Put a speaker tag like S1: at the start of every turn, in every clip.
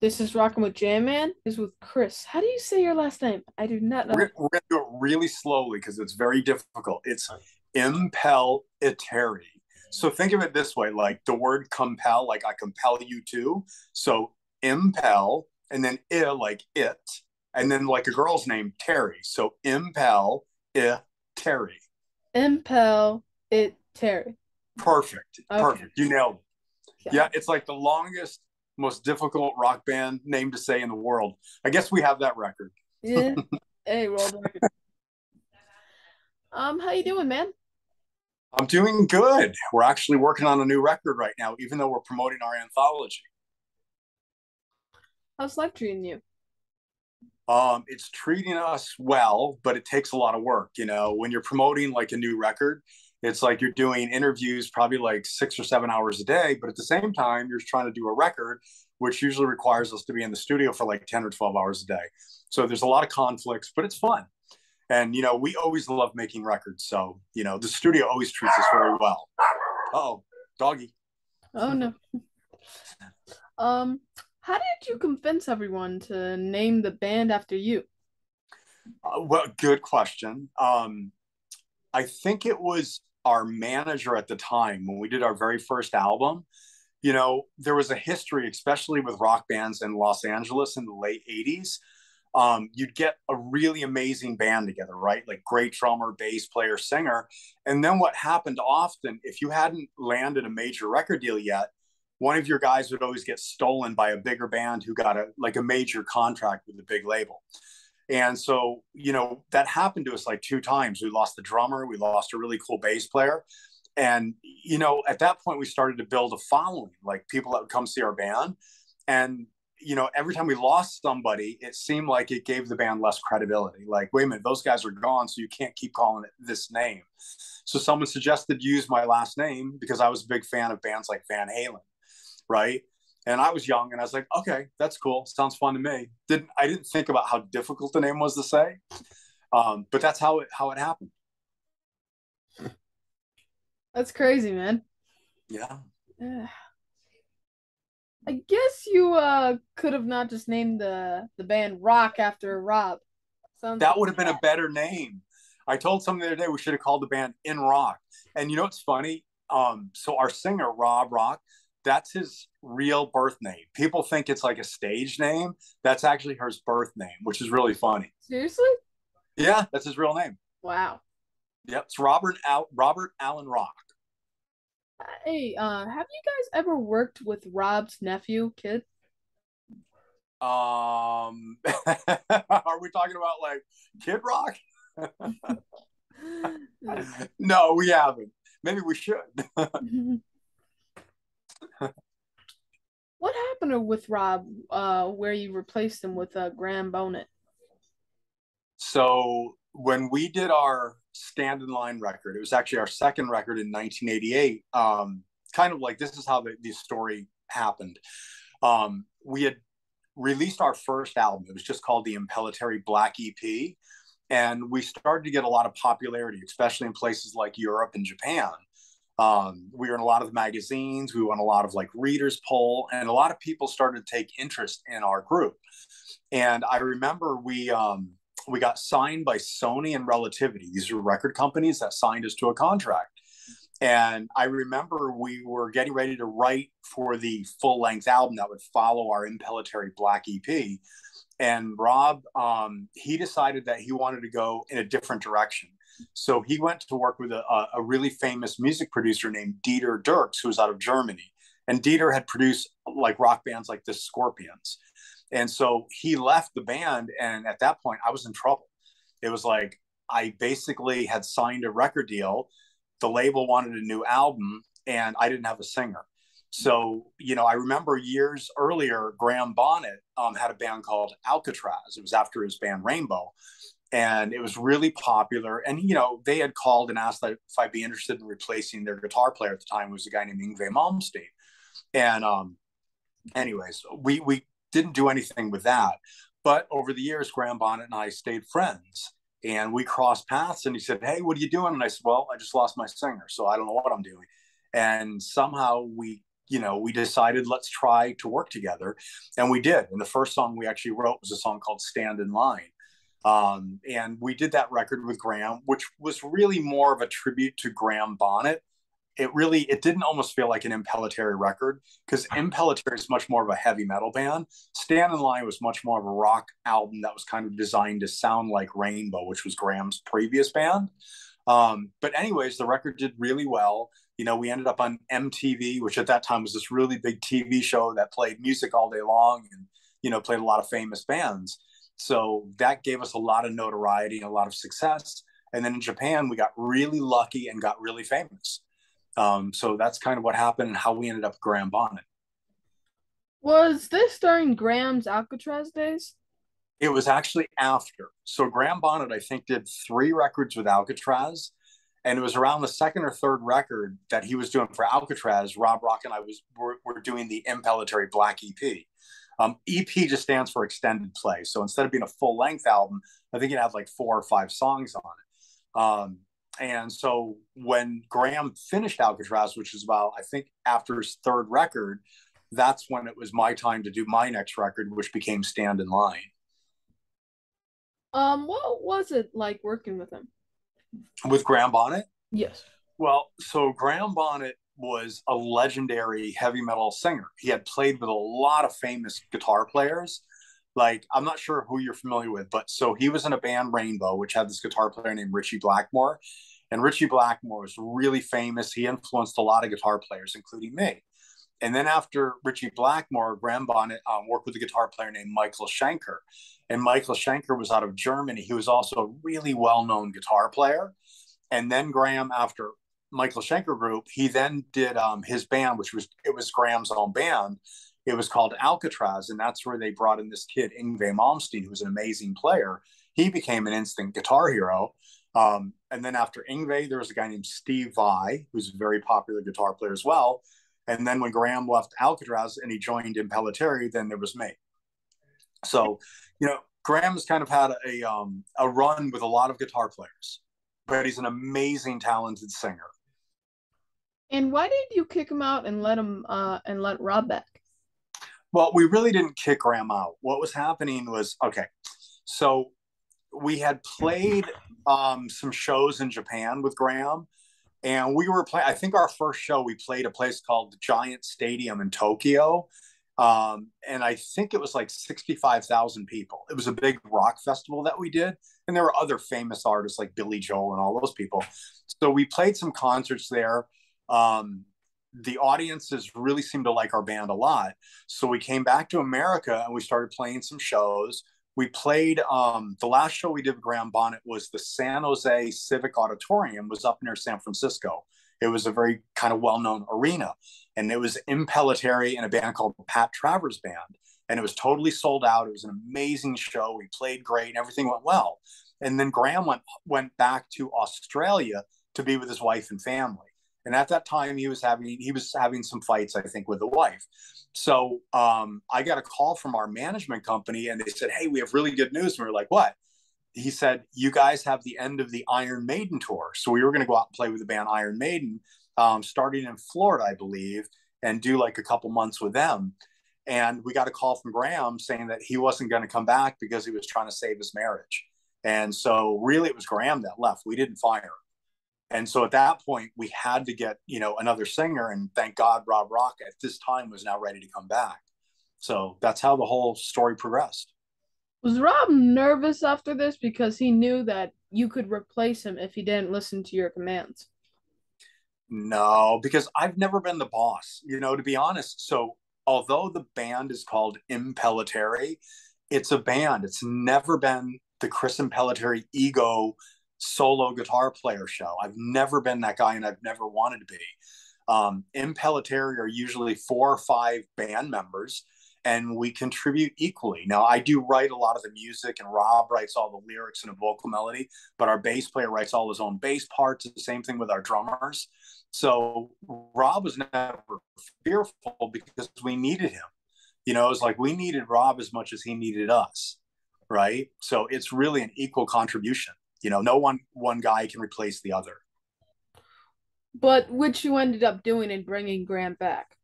S1: This is rocking with Jam Man. Is with Chris. How do you say your last name? I do not know.
S2: We're, we're going to do it really slowly because it's very difficult. It's impel iteri. So think of it this way like the word compel, like I compel you to. So impel, and then i, like it, and then like a girl's name, Terry. So impel it Terry.
S1: Impel it Terry.
S2: Perfect.
S1: Okay.
S2: Perfect. You nailed it.
S1: Yeah.
S2: Yeah, it's like the longest, most difficult rock band name to say in the world. I guess we have that record.
S1: Yeah. hey, record. Um, how you doing, man?
S2: I'm doing good. We're actually working on a new record right now, even though we're promoting our anthology.
S1: How's life treating you?
S2: Um, it's treating us well, but it takes a lot of work. You know, when you're promoting like a new record, it's like you're doing interviews probably like six or seven hours a day, but at the same time, you're trying to do a record, which usually requires us to be in the studio for like 10 or 12 hours a day. So there's a lot of conflicts, but it's fun. And, you know, we always love making records. So, you know, the studio always treats us very well. oh, doggy.
S1: Oh no. Um, how did you convince everyone to name the band after you?
S2: Uh, well, good question. Um, I think it was our manager at the time when we did our very first album. You know, there was a history, especially with rock bands in Los Angeles in the late 80s. Um, you'd get a really amazing band together, right? Like great drummer, bass player, singer. And then what happened often, if you hadn't landed a major record deal yet, one of your guys would always get stolen by a bigger band who got a like a major contract with a big label. And so, you know, that happened to us like two times. We lost the drummer, we lost a really cool bass player. And, you know, at that point, we started to build a following, like people that would come see our band. And, you know, every time we lost somebody, it seemed like it gave the band less credibility. Like, wait a minute, those guys are gone, so you can't keep calling it this name. So someone suggested use my last name because I was a big fan of bands like Van Halen, right? And I was young, and I was like, okay, that's cool. Sounds fun to me. Didn't I didn't think about how difficult the name was to say, um, but that's how it how it happened.
S1: That's crazy, man.
S2: Yeah.
S1: Yeah. I guess you uh could have not just named the the band Rock after Rob.
S2: That would have been a better name. I told someone the other day we should have called the band In Rock. And you know what's funny? Um, so our singer Rob Rock, that's his real birth name. People think it's like a stage name. That's actually his birth name, which is really funny.
S1: seriously?
S2: Yeah, that's his real name.
S1: Wow.
S2: Yep, it's Robert Al- Robert Allen Rock.
S1: Hey, uh, have you guys ever worked with Rob's nephew, kid?
S2: Um, are we talking about like Kid Rock? no, we haven't. Maybe we should.
S1: What happened with Rob, uh, where you replaced him with uh, Graham Bonnet?
S2: so when we did our stand in line record, it was actually our second record in 1988. Um, kind of like this is how the, the story happened. Um, we had released our first album. It was just called the Impellitteri Black EP. And we started to get a lot of popularity, especially in places like Europe and Japan. Um, we were in a lot of magazines. We won a lot of like readers poll, and a lot of people started to take interest in our group. And I remember we um, we got signed by Sony and Relativity. These are record companies that signed us to a contract. And I remember we were getting ready to write for the full length album that would follow our Impellitteri Black EP. And Rob, um, he decided that he wanted to go in a different direction. So he went to work with a, a really famous music producer named Dieter Dierks, who was out of Germany. And Dieter had produced like rock bands like the Scorpions. And so he left the band. And at that point, I was in trouble. It was like I basically had signed a record deal. The label wanted a new album, and I didn't have a singer. So, you know, I remember years earlier, Graham Bonnet um, had a band called Alcatraz. It was after his band Rainbow and it was really popular. And you know, they had called and asked if I'd be interested in replacing their guitar player at the time, was a guy named Yngwie Malmsteen. And um, anyways, we we didn't do anything with that. But over the years, Graham Bonnet and I stayed friends, and we crossed paths. And he said, "Hey, what are you doing?" And I said, "Well, I just lost my singer, so I don't know what I'm doing." And somehow we you know, we decided let's try to work together, and we did. And the first song we actually wrote was a song called "Stand in Line." Um, and we did that record with Graham, which was really more of a tribute to Graham Bonnet. It really, it didn't almost feel like an Impellitteri record because Impellitteri is much more of a heavy metal band. Stand in Line was much more of a rock album that was kind of designed to sound like Rainbow, which was Graham's previous band. Um, but anyways, the record did really well. You know, we ended up on MTV, which at that time was this really big TV show that played music all day long and, you know, played a lot of famous bands. So that gave us a lot of notoriety and a lot of success. And then in Japan, we got really lucky and got really famous. Um, so that's kind of what happened and how we ended up Graham Bonnet.
S1: Was this during Graham's Alcatraz days?
S2: It was actually after. So Graham Bonnet, I think, did three records with Alcatraz. And it was around the second or third record that he was doing for Alcatraz. Rob Rock and I was were, were doing the Impellitteri Black EP. Um, EP just stands for extended play. So instead of being a full length album, I think it had like four or five songs on it. Um, and so when Graham finished Alcatraz, which is about, I think, after his third record, that's when it was my time to do my next record, which became Stand in Line.
S1: Um, what was it like working with him?
S2: With Graham Bonnet?
S1: Yes.
S2: Well, so Graham Bonnet was a legendary heavy metal singer. He had played with a lot of famous guitar players. Like, I'm not sure who you're familiar with, but so he was in a band Rainbow, which had this guitar player named Ritchie Blackmore. And Ritchie Blackmore was really famous. He influenced a lot of guitar players, including me. And then after Ritchie Blackmore, Graham Bonnet um, worked with a guitar player named Michael Schenker. And Michael Schenker was out of Germany. He was also a really well known guitar player. And then Graham, after Michael Schenker group, he then did um, his band, which was it was Graham's own band. It was called Alcatraz, and that's where they brought in this kid Yngwie Malmsteen, who was an amazing player. He became an instant guitar hero. Um, and then after Yngwie, there was a guy named Steve Vai, who's a very popular guitar player as well. And then when Graham left Alcatraz and he joined Impellitteri, then there was me. So, you know, Graham has kind of had a um, a run with a lot of guitar players, but he's an amazing, talented singer.
S1: And why did you kick him out and let him uh, and let Rob back?
S2: Well, we really didn't kick Graham out. What was happening was okay. So we had played um, some shows in Japan with Graham, and we were playing. I think our first show we played a place called the Giant Stadium in Tokyo, um, and I think it was like sixty-five thousand people. It was a big rock festival that we did, and there were other famous artists like Billy Joel and all those people. So we played some concerts there um, the audiences really seemed to like our band a lot. So we came back to America and we started playing some shows. We played um, the last show we did with Graham Bonnet was the San Jose Civic Auditorium, was up near San Francisco. It was a very kind of well-known arena, and it was Impellitteri and a band called Pat Travers Band, and it was totally sold out. It was an amazing show. We played great, and everything went well. And then Graham went went back to Australia to be with his wife and family. And at that time, he was having he was having some fights, I think, with the wife. So um, I got a call from our management company, and they said, "Hey, we have really good news." And we were like, "What?" He said, "You guys have the end of the Iron Maiden tour." So we were going to go out and play with the band Iron Maiden, um, starting in Florida, I believe, and do like a couple months with them. And we got a call from Graham saying that he wasn't going to come back because he was trying to save his marriage. And so, really, it was Graham that left. We didn't fire and so at that point, we had to get, you know, another singer. And thank God Rob Rock at this time was now ready to come back. So that's how the whole story progressed.
S1: Was Rob nervous after this because he knew that you could replace him if he didn't listen to your commands?
S2: No, because I've never been the boss, you know, to be honest. So although the band is called Impellitteri, it's a band. It's never been the Chris Impellitteri ego solo guitar player show. I've never been that guy and I've never wanted to be. Um, Impellitteri are usually four or five band members and we contribute equally. Now, I do write a lot of the music and Rob writes all the lyrics and a vocal melody, but our bass player writes all his own bass parts. The same thing with our drummers. So Rob was never fearful because we needed him. You know, it's like we needed Rob as much as he needed us. Right. So it's really an equal contribution you know no one one guy can replace the other
S1: but which you ended up doing and bringing Graham back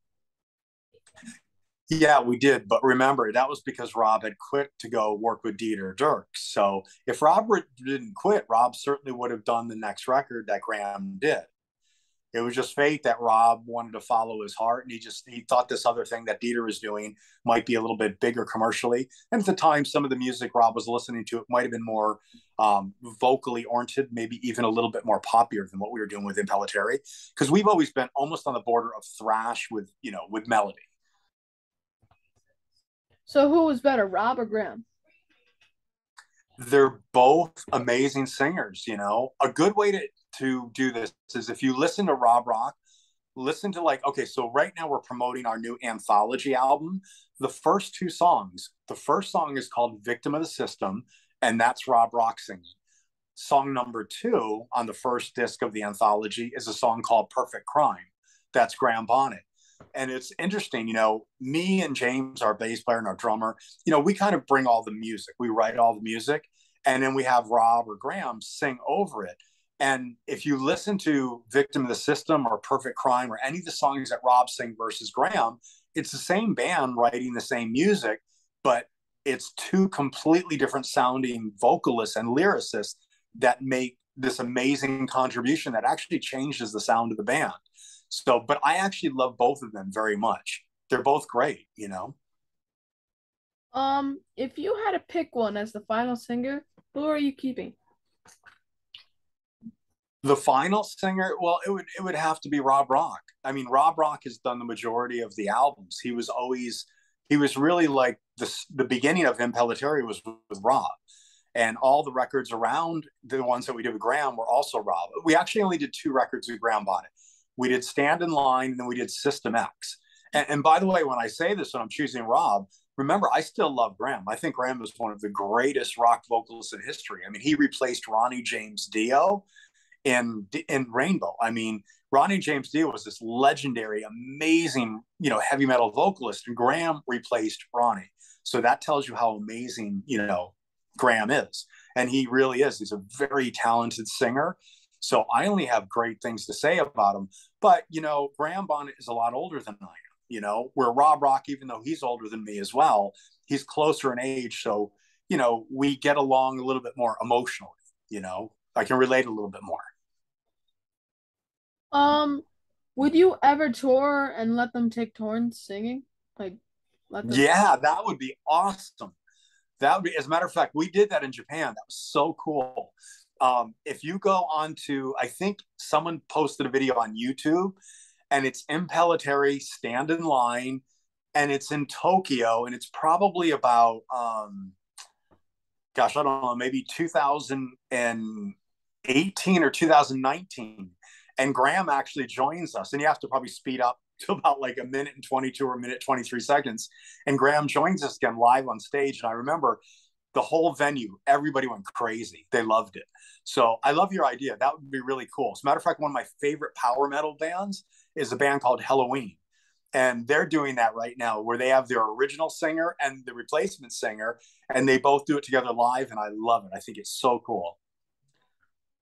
S2: Yeah, we did. But remember, that was because Rob had quit to go work with Dieter Dirk. So if Robert didn't quit, Rob certainly would have done the next record that Graham did it was just fate that Rob wanted to follow his heart, and he just he thought this other thing that Dieter was doing might be a little bit bigger commercially. And at the time, some of the music Rob was listening to it might have been more um, vocally oriented, maybe even a little bit more popular than what we were doing with Impellitteri, because we've always been almost on the border of thrash with you know with melody.
S1: So who was better, Rob or Graham?
S2: They're both amazing singers. You know, a good way to to do this is if you listen to Rob Rock, listen to like, okay, so right now we're promoting our new anthology album. The first two songs, the first song is called Victim of the System, and that's Rob Rock singing. Song number two on the first disc of the anthology is a song called Perfect Crime. That's Graham Bonnet. And it's interesting, you know, me and James, our bass player and our drummer, you know, we kind of bring all the music. We write all the music, and then we have Rob or Graham sing over it and if you listen to Victim of the System or Perfect Crime or any of the songs that Rob sing versus Graham, it's the same band writing the same music, but it's two completely different sounding vocalists and lyricists that make this amazing contribution that actually changes the sound of the band. So, but I actually love both of them very much. They're both great, you know.
S1: Um, if you had to pick one as the final singer, who are you keeping?
S2: The final singer, well, it would it would have to be Rob Rock. I mean, Rob Rock has done the majority of the albums. He was always he was really like the the beginning of Impellitteri was with Rob, and all the records around the ones that we did with Graham were also Rob. We actually only did two records with Graham Bonnet. We did Stand in Line, and then we did System X. And, and by the way, when I say this, when I'm choosing Rob, remember I still love Graham. I think Graham is one of the greatest rock vocalists in history. I mean, he replaced Ronnie James Dio in in Rainbow. I mean, Ronnie James Dio was this legendary, amazing, you know, heavy metal vocalist, and Graham replaced Ronnie. So that tells you how amazing, you know, Graham is. And he really is. He's a very talented singer. So I only have great things to say about him. But, you know, Graham Bonnet is a lot older than I am, you know, where Rob Rock, even though he's older than me as well, he's closer in age. So, you know, we get along a little bit more emotionally, you know, I can relate a little bit more.
S1: Um, would you ever tour and let them take turns singing? Like,
S2: yeah, that would be awesome. That would be, as a matter of fact, we did that in Japan. That was so cool. Um, if you go on to, I think someone posted a video on YouTube, and it's Impellitteri Stand in Line, and it's in Tokyo, and it's probably about, um, gosh, I don't know, maybe 2018 or 2019 and Graham actually joins us, and you have to probably speed up to about like a minute and 22 or a minute 23 seconds. And Graham joins us again live on stage. And I remember the whole venue, everybody went crazy. They loved it. So I love your idea. That would be really cool. As a matter of fact, one of my favorite power metal bands is a band called Helloween. And they're doing that right now, where they have their original singer and the replacement singer, and they both do it together live. And I love it. I think it's so cool.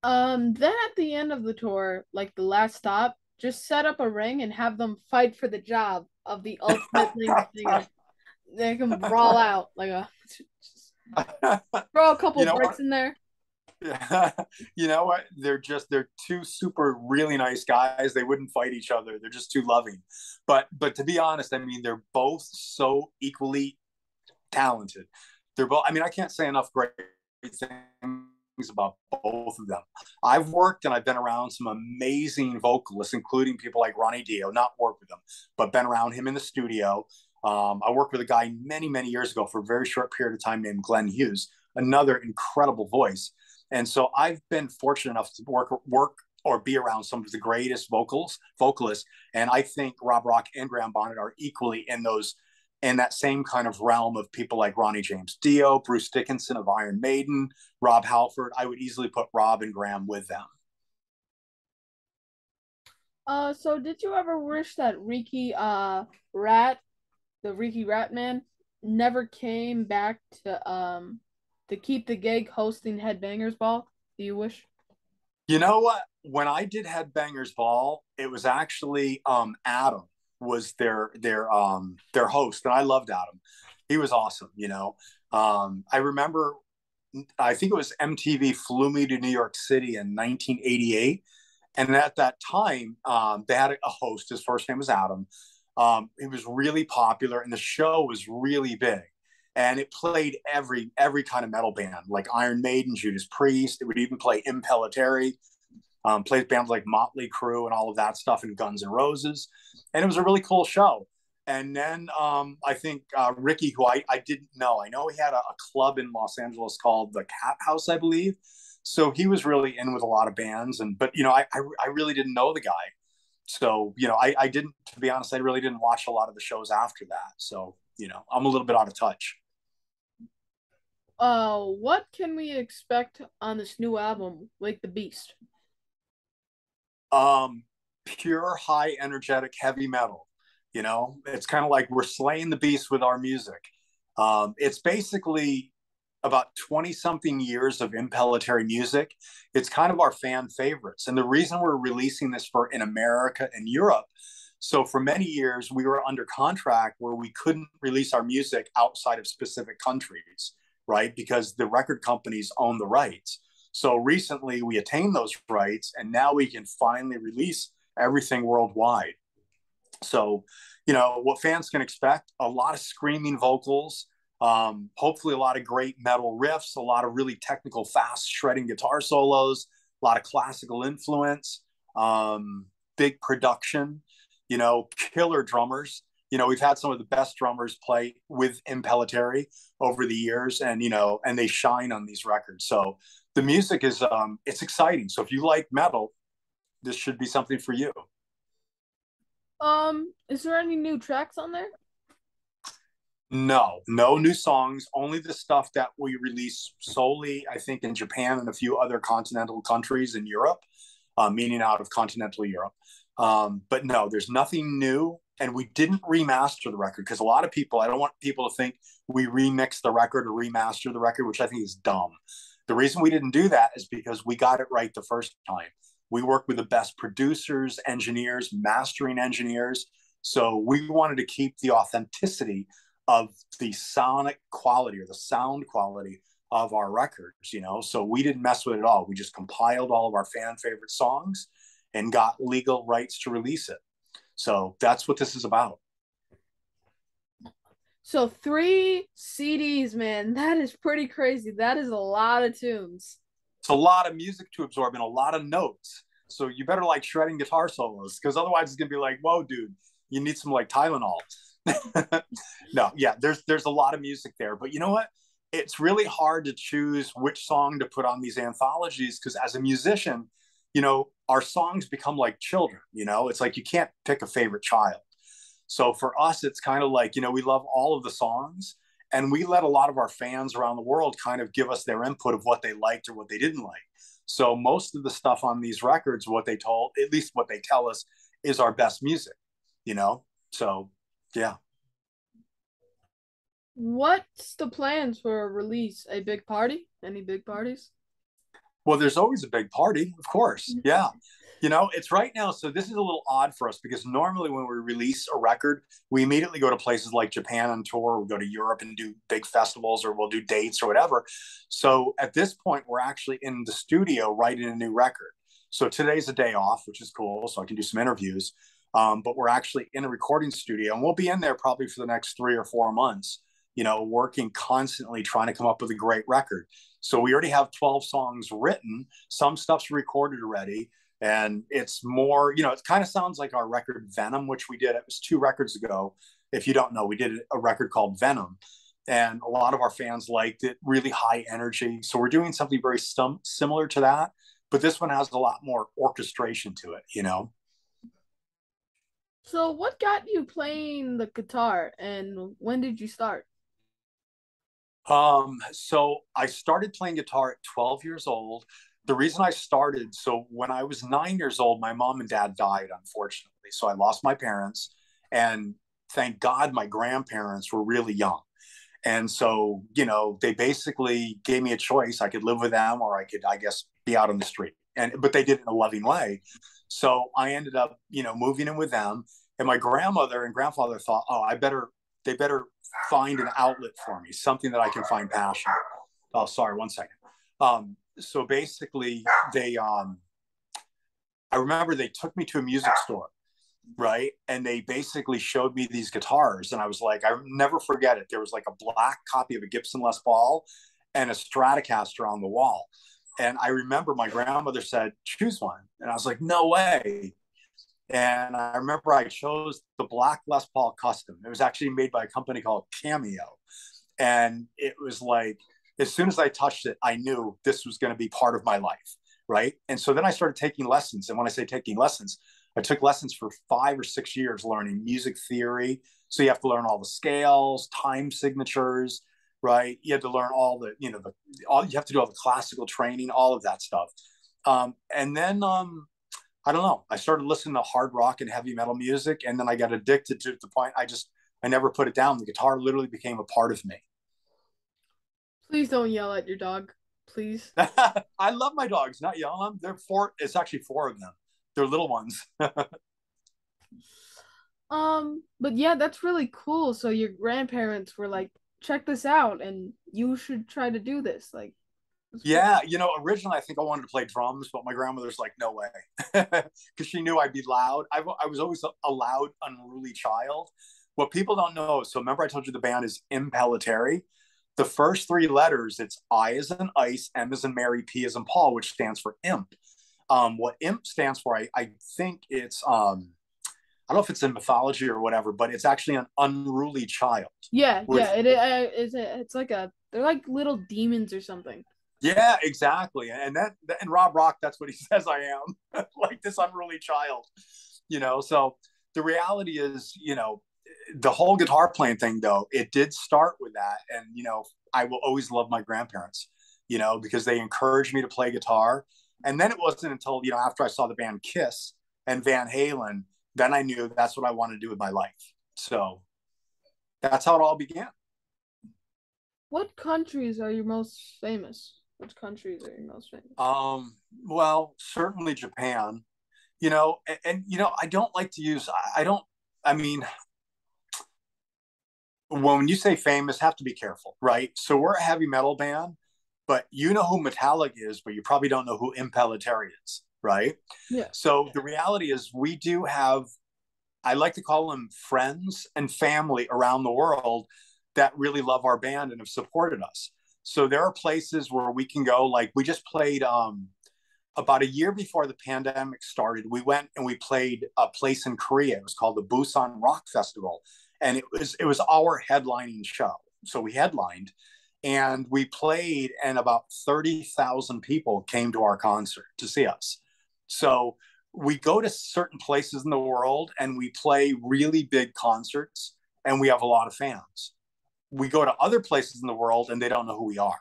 S1: Um, then at the end of the tour, like the last stop, just set up a ring and have them fight for the job of the ultimate thing. They can brawl out like a throw a couple you know bricks what? in there.
S2: Yeah. you know what? They're just they're two super really nice guys. They wouldn't fight each other. They're just too loving. But but to be honest, I mean they're both so equally talented. They're both I mean I can't say enough great things about both of them. I've worked and I've been around some amazing vocalists, including people like Ronnie Dio, not worked with them, but been around him in the studio. Um, I worked with a guy many, many years ago for a very short period of time named Glenn Hughes, another incredible voice. And so I've been fortunate enough to work work or be around some of the greatest vocals vocalists. And I think Rob Rock and Graham Bonnet are equally in those in that same kind of realm of people like Ronnie James Dio, Bruce Dickinson of Iron Maiden, Rob Halford. I would easily put Rob and Graham with them.
S1: Uh, so did you ever wish that Riki uh Ratt, the Riki Rachtman, never came back to um to keep the gig hosting Headbangers Ball? Do you wish?
S2: You know what? When I did Headbangers Ball, it was actually um Adam was their their um their host, and I loved Adam. He was awesome. You know, um, I remember I think it was MTV flew me to New York City in 1988. And at that time, um, they had a host. His first name was Adam. Um, he was really popular, and the show was really big. And it played every every kind of metal band, like Iron Maiden, Judas Priest. It would even play Impellitteri, um, played bands like Motley Crue and all of that stuff, and Guns N' Roses. And it was a really cool show. And then um, I think uh, Riki, who I, I didn't know, I know he had a, a, club in Los Angeles called the Cat House, I believe. So he was really in with a lot of bands. And, but, you know, I, I, I really didn't know the guy. So, you know, I, I didn't, to be honest, I really didn't watch a lot of the shows after that. So, you know, I'm a little bit out of touch.
S1: Uh, what can we expect on this new album, Wake the Beast?
S2: Um, pure high energetic heavy metal you know, it's kind of like we're slaying the beast with our music. Um, it's basically about 20 something years of Impellitteri music. It's kind of our fan favorites. And the reason we're releasing this for in America and Europe. So for many years, we were under contract where we couldn't release our music outside of specific countries, right? Because the record companies own the rights. So recently we attained those rights and now we can finally release everything worldwide. So, you know, what fans can expect a lot of screaming vocals, um, hopefully, a lot of great metal riffs, a lot of really technical, fast shredding guitar solos, a lot of classical influence, um, big production, you know, killer drummers. You know, we've had some of the best drummers play with Impellitteri over the years, and you know, and they shine on these records. So the music is um, it's exciting. So if you like metal, this should be something for you.
S1: Um, is there any new tracks on there?
S2: No, no new songs. Only the stuff that we release solely, I think, in Japan and a few other continental countries in Europe, uh, meaning out of continental Europe. Um, but no, there's nothing new. And we didn't remaster the record because a lot of people, I don't want people to think we remixed the record or remaster the record, which I think is dumb. The reason we didn't do that is because we got it right the first time. We work with the best producers, engineers, mastering engineers. So we wanted to keep the authenticity of the sonic quality or the sound quality of our records, you know. So we didn't mess with it at all. We just compiled all of our fan favorite songs and got legal rights to release it. So that's what this is about.
S1: So three CDs, man, that is pretty crazy. That is a lot of tunes
S2: it's a lot of music to absorb and a lot of notes. So you better like shredding guitar solos because otherwise it's gonna be like, whoa, dude, you need some like Tylenol. no, yeah, there's there's a lot of music there, but you know what? It's really hard to choose which song to put on these anthologies because as a musician, you know, our songs become like children. You know, it's like you can't pick a favorite child. So for us, it's kind of like you know we love all of the songs, and we let a lot of our fans around the world kind of give us their input of what they liked or what they didn't like. So most of the stuff on these records what they told at least what they tell us is our best music you know? So yeah.
S1: What's the plans for a release? A big party? Any big parties?
S2: Well there's always a big party of course. Mm-hmm. Yeah you know, it's right now. So this is a little odd for us because normally when we release a record, we immediately go to places like Japan on tour, we go to Europe and do big festivals or we'll do dates or whatever. So at this point, we're actually in the studio writing a new record. So today's a day off, which is cool. So I can do some interviews. Um, but we're actually in a recording studio and we'll be in there probably for the next three or four months, you know, working constantly trying to come up with a great record. So we already have 12 songs written. Some stuff's recorded already and it's more you know it kind of sounds like our record venom which we did it was two records ago if you don't know we did a record called venom. And a lot of our fans liked it really high energy. So we're doing something very stum- similar to that but this one has a lot more orchestration to it you know?
S1: So what got you playing the guitar and when did you start?
S2: Um so i started playing guitar at 12 years old the reason I started, so when I was nine years old, my mom and dad died, unfortunately. So I lost my parents. And thank God my grandparents were really young. And so, you know, they basically gave me a choice. I could live with them or I could, I guess, be out on the street. And but they did it in a loving way. So I ended up, you know, moving in with them. And my grandmother and grandfather thought, oh, I better, they better find an outlet for me, something that I can find passion. Oh, sorry, one second. Um, so basically, they, um, I remember they took me to a music store, right? And they basically showed me these guitars. And I was like, I never forget it. There was like a black copy of a Gibson Les Paul and a Stratocaster on the wall. And I remember my grandmother said, choose one. And I was like, no way. And I remember I chose the black Les Paul Custom. It was actually made by a company called Cameo. And it was like, as soon as I touched it, I knew this was going to be part of my life. Right. And so then I started taking lessons. And when I say taking lessons, I took lessons for five or six years learning music theory. So you have to learn all the scales, time signatures, right? You had to learn all the, you know, the all you have to do all the classical training, all of that stuff. Um, and then um, I don't know. I started listening to hard rock and heavy metal music, and then I got addicted to the point I just I never put it down. The guitar literally became a part of me.
S1: Please don't yell at your dog, please.
S2: I love my dogs. Not yell at them. They're four. It's actually four of them. They're little ones.
S1: um, but yeah, that's really cool. So your grandparents were like, check this out, and you should try to do this. Like,
S2: yeah, you know, originally I think I wanted to play drums, but my grandmother's like, no way, because she knew I'd be loud. I, I was always a loud, unruly child. What people don't know, so remember I told you the band is Impellitteri. The first three letters, it's I is in ice, M is in Mary, P is in Paul, which stands for imp. Um, what imp stands for, I, I think it's um, I don't know if it's in mythology or whatever, but it's actually an unruly child.
S1: Yeah, yeah, it, it, it's it's like a they're like little demons or something.
S2: Yeah, exactly. And that, and Rob Rock, that's what he says I am, like this unruly child, you know. So the reality is, you know, the whole guitar playing thing, though, it did start with that, and you know, I will always love my grandparents, you know, because they encouraged me to play guitar. And then it wasn't until you know after I saw the band Kiss and Van Halen, then I knew that's what I wanted to do with my life. So that's how it all began.
S1: What countries are you most famous? Which countries are you most famous?
S2: Um, well, certainly Japan. You know, and, and you know, I don't like to use. I, I don't. I mean, when you say famous, have to be careful, right? So we're a heavy metal band, but you know who Metallica is, but you probably don't know who Impellitteri is, right?
S1: Yeah.
S2: So the reality is, we do have. I like to call them friends and family around the world that really love our band and have supported us. So there are places where we can go. Like we just played um, about a year before the pandemic started. We went and we played a place in Korea. It was called the Busan Rock Festival, and it was it was our headlining show. So we headlined, and we played, and about thirty thousand people came to our concert to see us. So we go to certain places in the world and we play really big concerts, and we have a lot of fans we go to other places in the world and they don't know who we are.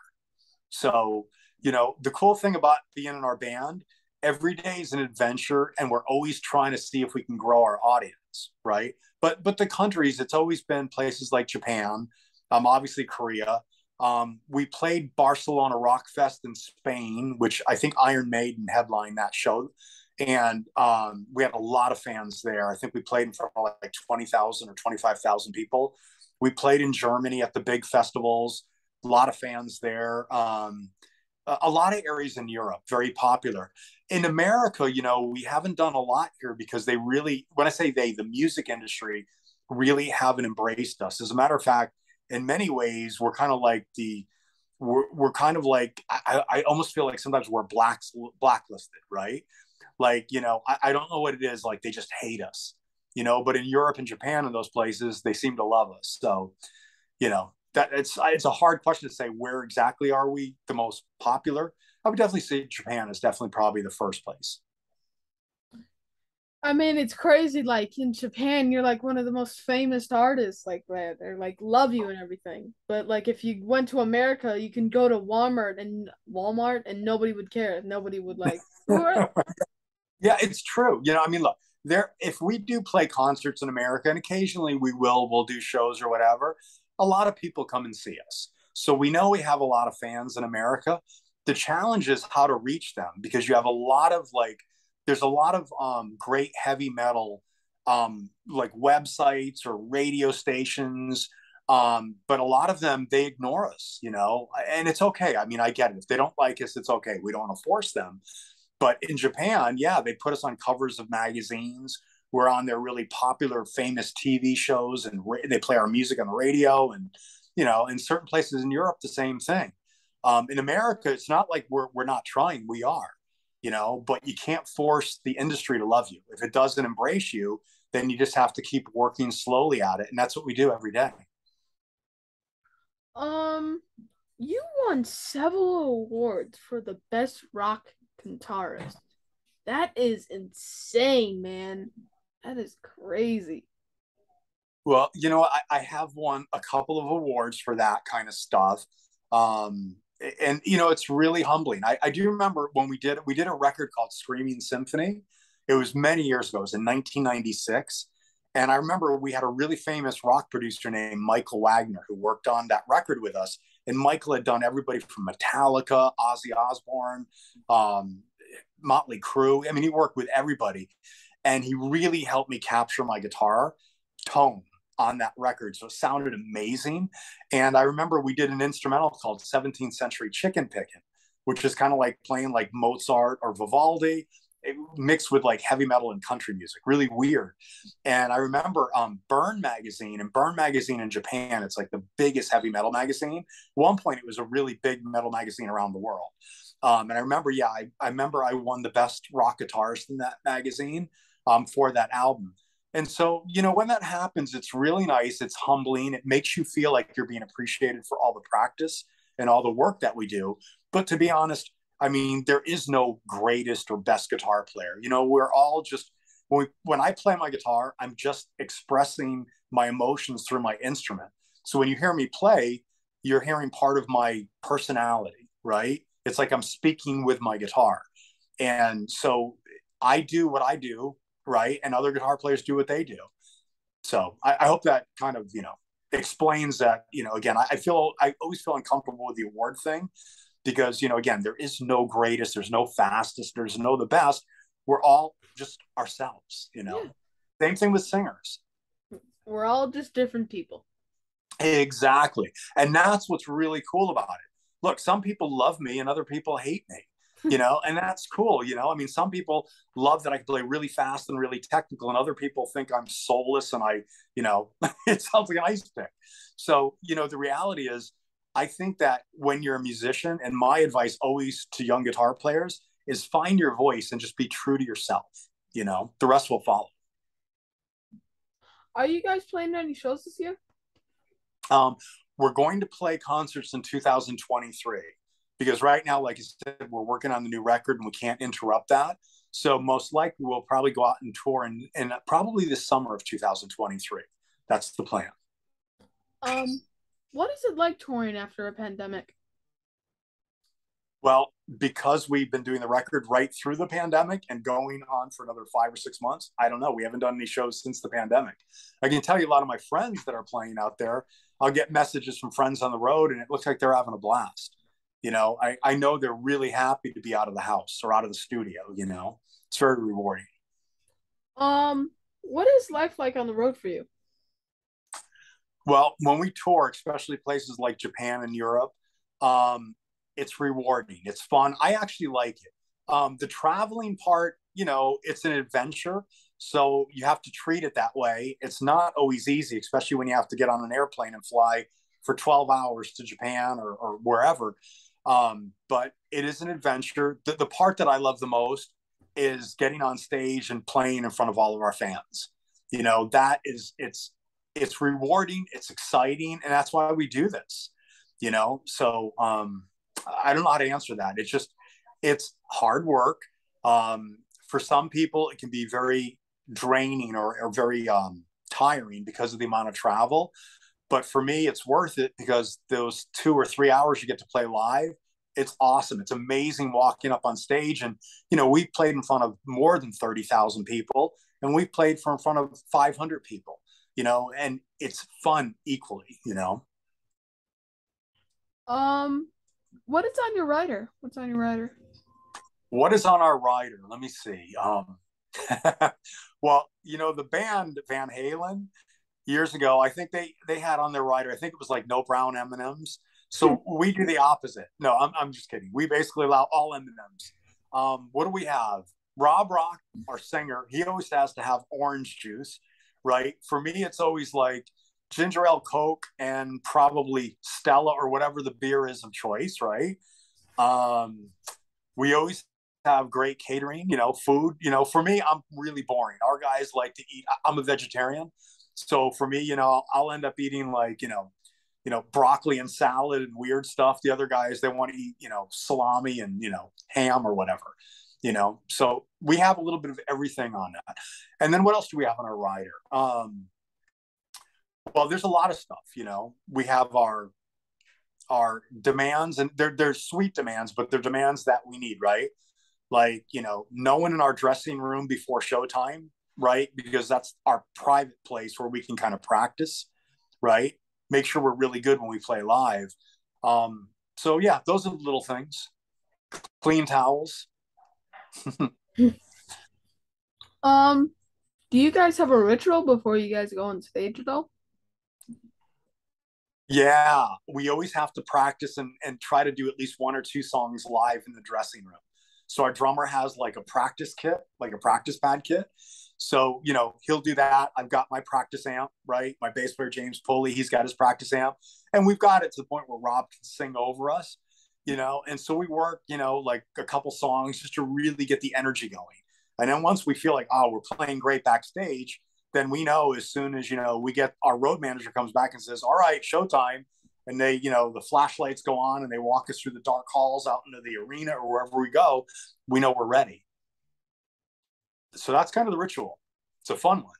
S2: So, you know, the cool thing about being in our band, every day is an adventure and we're always trying to see if we can grow our audience, right? But but the countries, it's always been places like Japan, um, obviously Korea. Um, we played Barcelona Rock Fest in Spain, which I think Iron Maiden headlined that show. And um, we had a lot of fans there. I think we played in front of like 20,000 or 25,000 people. We played in Germany at the big festivals, a lot of fans there. Um, a lot of areas in Europe, very popular. In America, you know, we haven't done a lot here because they really, when I say they, the music industry really haven't embraced us. As a matter of fact, in many ways, we're kind of like the, we're, we're kind of like, I, I almost feel like sometimes we're blacks, blacklisted, right? Like, you know, I, I don't know what it is. Like they just hate us you know, but in Europe and Japan and those places, they seem to love us. So, you know, that it's it's a hard question to say where exactly are we the most popular. I would definitely say Japan is definitely probably the first place.
S1: I mean, it's crazy. Like in Japan, you're like one of the most famous artists. Like that, they're like love you and everything. But like if you went to America, you can go to Walmart and Walmart, and nobody would care. Nobody would like.
S2: yeah, it's true. You know, I mean, look, there if we do play concerts in America, and occasionally we will, we'll do shows or whatever, a lot of people come and see us. So we know we have a lot of fans in America. The challenge is how to reach them because you have a lot of like there's a lot of um, great heavy metal um, like websites or radio stations. Um, but a lot of them they ignore us, you know, and it's okay. I mean, I get it. If they don't like us, it's okay. We don't want to force them. But in Japan, yeah, they put us on covers of magazines. We're on their really popular, famous TV shows, and ra- they play our music on the radio. And you know, in certain places in Europe, the same thing. Um, in America, it's not like we're we're not trying. We are, you know, but you can't force the industry to love you. If it doesn't embrace you, then you just have to keep working slowly at it, and that's what we do every day.
S1: Um, you won several awards for the best rock guitarist. That is insane, man. That is crazy.
S2: Well, you know, I, I have won a couple of awards for that kind of stuff. Um, and you know, it's really humbling. I, I do remember when we did we did a record called Screaming Symphony. It was many years ago. It was in 1996. And I remember we had a really famous rock producer named Michael Wagner who worked on that record with us. And Michael had done everybody from Metallica, Ozzy Osbourne, um, Motley Crue. I mean, he worked with everybody. And he really helped me capture my guitar tone on that record. So it sounded amazing. And I remember we did an instrumental called 17th Century Chicken Pickin', which is kind of like playing like Mozart or Vivaldi mixed with like heavy metal and country music, really weird. And I remember um, Burrn magazine and Burrn magazine in Japan, it's like the biggest heavy metal magazine. At one point, it was a really big metal magazine around the world. Um, and I remember, yeah, I, I remember I won the best rock guitarist in that magazine um, for that album. And so, you know, when that happens, it's really nice. It's humbling. It makes you feel like you're being appreciated for all the practice and all the work that we do. But to be honest, I mean, there is no greatest or best guitar player. You know, we're all just when we, when I play my guitar, I'm just expressing my emotions through my instrument. So when you hear me play, you're hearing part of my personality, right? It's like I'm speaking with my guitar. And so I do what I do right? And other guitar players do what they do. So I, I hope that kind of, you know, explains that, you know, again, I, I feel, I always feel uncomfortable with the award thing because, you know, again, there is no greatest, there's no fastest, there's no the best. We're all just ourselves, you know. Yeah. Same thing with singers.
S1: We're all just different people.
S2: Exactly. And that's what's really cool about it. Look, some people love me and other people hate me you know, and that's cool. You know, I mean, some people love that I play really fast and really technical, and other people think I'm soulless and I, you know, it sounds like an ice pick. So, you know, the reality is, I think that when you're a musician, and my advice always to young guitar players is find your voice and just be true to yourself. You know, the rest will follow.
S1: Are you guys playing any shows this year?
S2: Um, we're going to play concerts in 2023 because right now, like I said, we're working on the new record and we can't interrupt that. So most likely we'll probably go out and tour in, in probably the summer of 2023. That's the plan.
S1: Um, what is it like touring after a pandemic?
S2: Well, because we've been doing the record right through the pandemic and going on for another five or six months, I don't know. We haven't done any shows since the pandemic. I can tell you a lot of my friends that are playing out there. I'll get messages from friends on the road, and it looks like they're having a blast you know I, I know they're really happy to be out of the house or out of the studio you know? It's very rewarding.
S1: Um what is life like on the road for you?
S2: Well when we tour especially places like japan and europe um it's rewarding. It's fun. I actually like it. Um the traveling part you know it's an adventure so you have to treat it that way. It's not always easy especially when you have to get on an airplane and fly for 12 hours to japan or, or wherever um, but it is an adventure. The, the part that I love the most is getting on stage and playing in front of all of our fans. You know, that is it's it's rewarding, it's exciting, and that's why we do this. You know, so um, I don't know how to answer that. It's just it's hard work. Um, for some people, it can be very draining or, or very um, tiring because of the amount of travel. But for me, it's worth it because those two or three hours you get to play live, it's awesome. It's amazing walking up on stage. And, you know, we played in front of more than 30,000 people and we played for in front of 500 people, you know, and it's fun equally, you know.
S1: Um, what is on your rider? What's on your rider?
S2: What is on our rider? Let me see. Um, well, you know, the band Van Halen years ago, I think they they had on their rider, I think it was like no brown M and M's. So we do the opposite. No, I'm I'm just kidding. We basically allow all M and M's. Um, what do we have? Rob Rock, our singer, he always has to have orange juice, right? For me, it's always like ginger ale Coke and probably Stella or whatever the beer is of choice, right? Um, we always have great catering, you know, food. You know, for me, I'm really boring. Our guys like to eat. I'm a vegetarian, so for me, you know, I'll end up eating like you know, you know, broccoli and salad and weird stuff. The other guys they want to eat, you know, salami and you know, ham or whatever. You know, so we have a little bit of everything on that. And then what else do we have on our rider? Um, well, there's a lot of stuff. You know, we have our our demands, and they're they're sweet demands, but they're demands that we need, right? Like you know, no one in our dressing room before showtime, right? Because that's our private place where we can kind of practice, right? Make sure we're really good when we play live. Um, so yeah, those are the little things. Clean towels.
S1: um, do you guys have a ritual before you guys go on stage at all?
S2: Yeah, we always have to practice and, and try to do at least one or two songs live in the dressing room. So our drummer has like a practice kit, like a practice pad kit. So, you know, he'll do that. I've got my practice amp, right? My bass player, James Pulli, he's got his practice amp. And we've got it to the point where Rob can sing over us, you know. And so we work, you know, like a couple songs just to really get the energy going. And then once we feel like, oh, we're playing great backstage, then we know as soon as you know we get our road manager comes back and says, "All right, showtime," and they, you know, the flashlights go on and they walk us through the dark halls out into the arena or wherever we go, we know we're ready. So that's kind of the ritual. It's a fun one.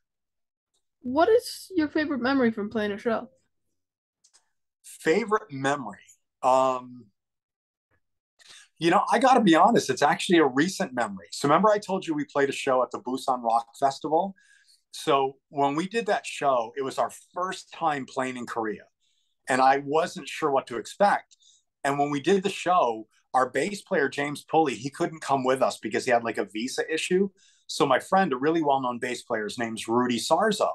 S1: What is your favorite memory from playing a show?
S2: Favorite memory. Um, you know, I got to be honest, it's actually a recent memory. So remember, I told you we played a show at the Busan Rock Festival so when we did that show, it was our first time playing in Korea. And I wasn't sure what to expect. And when we did the show, our bass player, James Pulli, he couldn't come with us because he had like a visa issue. So my friend, a really well-known bass player, his name's Rudy Sarzo.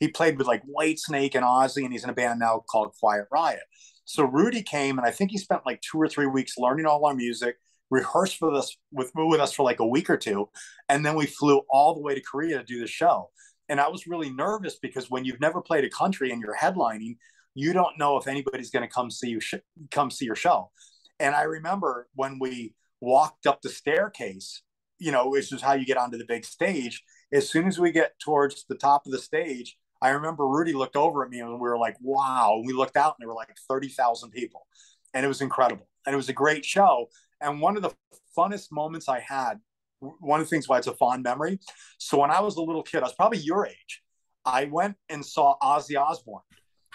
S2: He played with like Whitesnake and Ozzy, and he's in a band now called Quiet Riot. So Rudy came, and I think he spent like two or three weeks learning all our music, rehearsed with us with, with us for like a week or two, and then we flew all the way to Korea to do the show. And I was really nervous because when you've never played a country and you're headlining, you don't know if anybody's going to come see you sh- come see your show. And I remember when we walked up the staircase, you know, which is how you get onto the big stage. As soon as we get towards the top of the stage, I remember Rudy looked over at me and we were like, wow. We looked out and there were like 30,000 people. And it was incredible. And it was a great show. And one of the funnest moments I had one of the things why it's a fond memory. So when I was a little kid, I was probably your age. I went and saw Ozzy Osbourne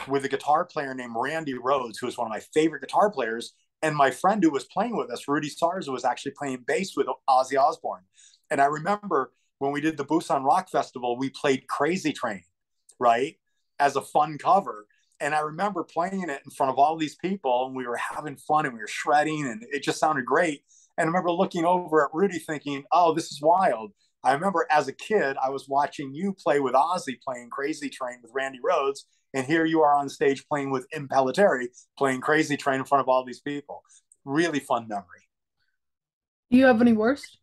S2: with a guitar player named Randy Rhoads, who was one of my favorite guitar players. And my friend who was playing with us, Rudy Sarzo, was actually playing bass with Ozzy Osbourne. And I remember when we did the Busan Rock Festival, we played Crazy Train, right, as a fun cover. And I remember playing it in front of all these people, and we were having fun and we were shredding, and it just sounded great. And I remember looking over at Rudy thinking, oh, this is wild. I remember as a kid, I was watching you play with Ozzy playing Crazy Train with Randy Rhoads. And here you are on stage playing with Impellitteri, playing Crazy Train in front of all these people. Really fun memory.
S1: Do you have any worst?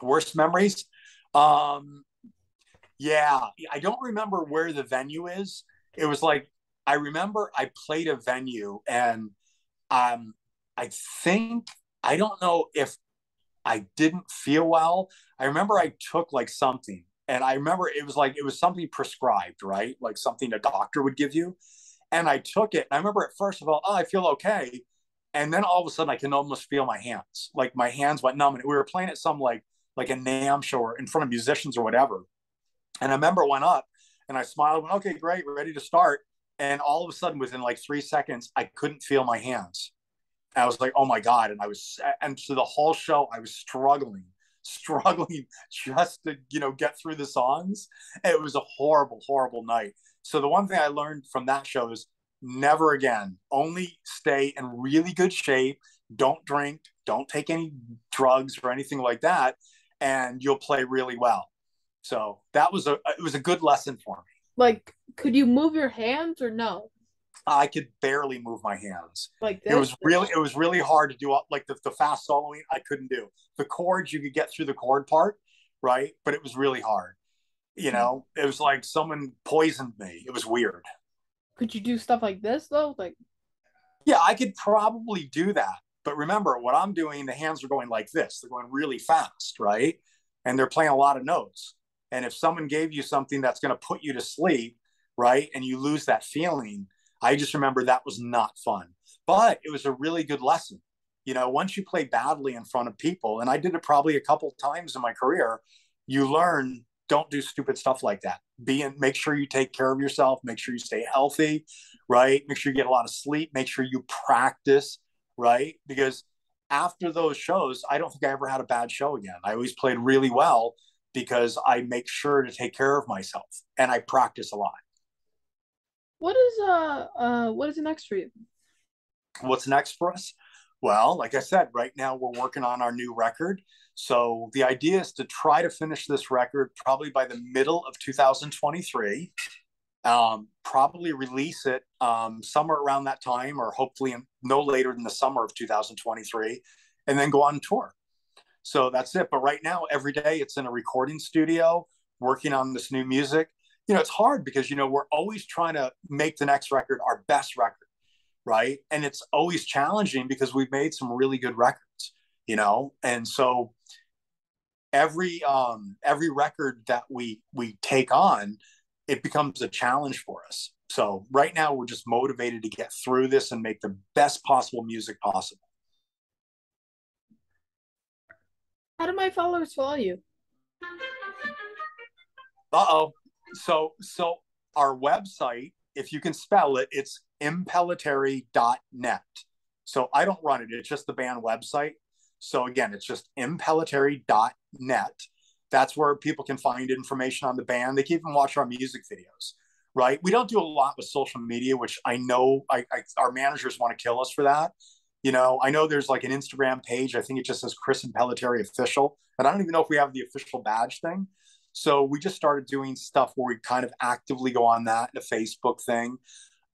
S2: Worst memories? Um, yeah, I don't remember where the venue is. It was like, I remember I played a venue and um, I think I don't know if I didn't feel well. I remember I took like something, and I remember it was like it was something prescribed, right? Like something a doctor would give you. And I took it. I remember at first of all, oh, I feel okay. And then all of a sudden I can almost feel my hands. Like my hands went numb. And we were playing at some like like a NAMM show or in front of musicians or whatever. And I remember it went up and I smiled, went, okay, great, ready to start. And all of a sudden, within like three seconds, I couldn't feel my hands. I was like, oh my God. And I was, and so the whole show, I was struggling, struggling just to, you know, get through the songs. It was a horrible, horrible night. So the one thing I learned from that show is never again, only stay in really good shape. Don't drink, don't take any drugs or anything like that. and you'll play really well. So that was a it was a good lesson for me.
S1: Like, could you move your hands or no?
S2: I could barely move my hands.
S1: Like
S2: this? it was really it was really hard to do like the, the fast soloing I couldn't do. The chords you could get through the chord part, right? But it was really hard. You hmm. know, it was like someone poisoned me. It was weird.
S1: Could you do stuff like this though? Like
S2: Yeah, I could probably do that. But remember, what I'm doing, the hands are going like this. They're going really fast, right? And they're playing a lot of notes. And if someone gave you something that's going to put you to sleep, right, and you lose that feeling, I just remember that was not fun. But it was a really good lesson. You know, once you play badly in front of people, and I did it probably a couple times in my career, you learn don't do stupid stuff like that. Be in, make sure you take care of yourself, make sure you stay healthy, right? Make sure you get a lot of sleep, make sure you practice, right? Because after those shows, I don't think I ever had a bad show again. I always played really well because I make sure to take care of myself and I practice a lot.
S1: What is uh uh what is next for you?
S2: What's next for us? Well, like I said, right now we're working on our new record. So the idea is to try to finish this record probably by the middle of 2023. Um, probably release it um, somewhere around that time, or hopefully in, no later than the summer of 2023, and then go on tour. So that's it. But right now, every day it's in a recording studio working on this new music. You know, it's hard because, you know, we're always trying to make the next record our best record, right? And it's always challenging because we've made some really good records, you know? And so every um every record that we we take on it becomes a challenge for us so right now we're just motivated to get through this and make the best possible music possible
S1: how do my followers follow you
S2: uh-oh so so our website if you can spell it it's impellitteri.net so i don't run it it's just the band website so again, it's just impellitteri.net. That's where people can find information on the band. They can even watch our music videos, right? We don't do a lot with social media, which I know I, I, our managers want to kill us for that. You know, I know there's like an Instagram page. I think it just says Chris Impellitteri official, but I don't even know if we have the official badge thing. So we just started doing stuff where we kind of actively go on that, in a Facebook thing.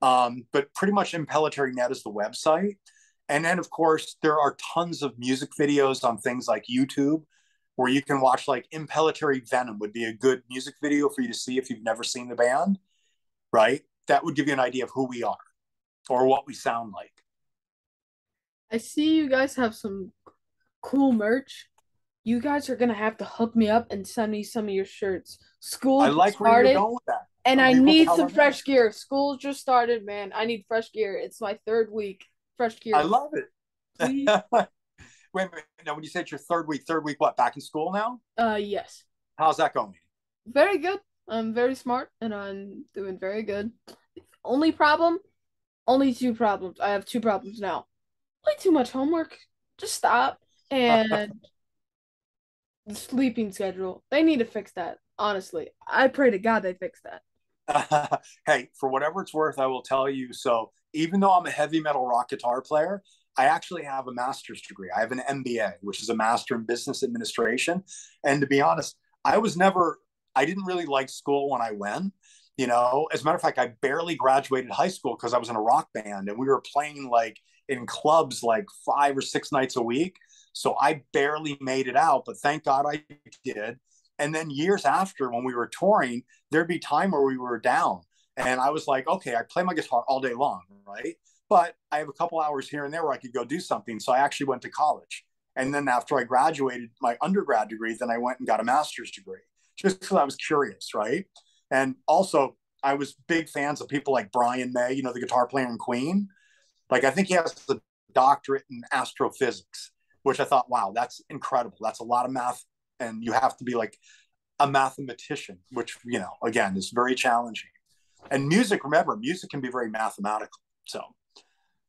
S2: Um, but pretty much Impellitteri Net is the website. And then, of course, there are tons of music videos on things like YouTube where you can watch, like Impellitteri Venom would be a good music video for you to see if you've never seen the band, right? That would give you an idea of who we are or what we sound like.
S1: I see you guys have some cool merch. You guys are gonna have to hook me up and send me some of your shirts. School I like started, where you're going with that. And I need some fresh gear. School just started, man. I need fresh gear. It's my third week fresh gear.
S2: I love it. Wait minute. Now, when you said your third week, third week, what? Back in school now?
S1: Uh, yes.
S2: How's that going?
S1: Very good. I'm very smart and I'm doing very good. Only problem, only two problems. I have two problems now. Way too much homework. Just stop. And the sleeping schedule. They need to fix that. Honestly, I pray to God they fix that.
S2: hey, for whatever it's worth, I will tell you. So even though I'm a heavy metal rock guitar player, I actually have a master's degree. I have an MBA, which is a master in business administration. And to be honest, I was never, I didn't really like school when I went. You know, as a matter of fact, I barely graduated high school because I was in a rock band and we were playing like in clubs like five or six nights a week. So I barely made it out, but thank God I did. And then years after, when we were touring, there'd be time where we were down and I was like, okay, I play my guitar all day long, right? But I have a couple hours here and there where I could go do something. So I actually went to college. And then after I graduated my undergrad degree, then I went and got a master's degree just because I was curious, right? And also, I was big fans of people like Brian May, you know, the guitar player in Queen. Like, I think he has the doctorate in astrophysics, which I thought, wow, that's incredible. That's a lot of math. And you have to be like a mathematician, which, you know, again, is very challenging. And music remember music can be very mathematical so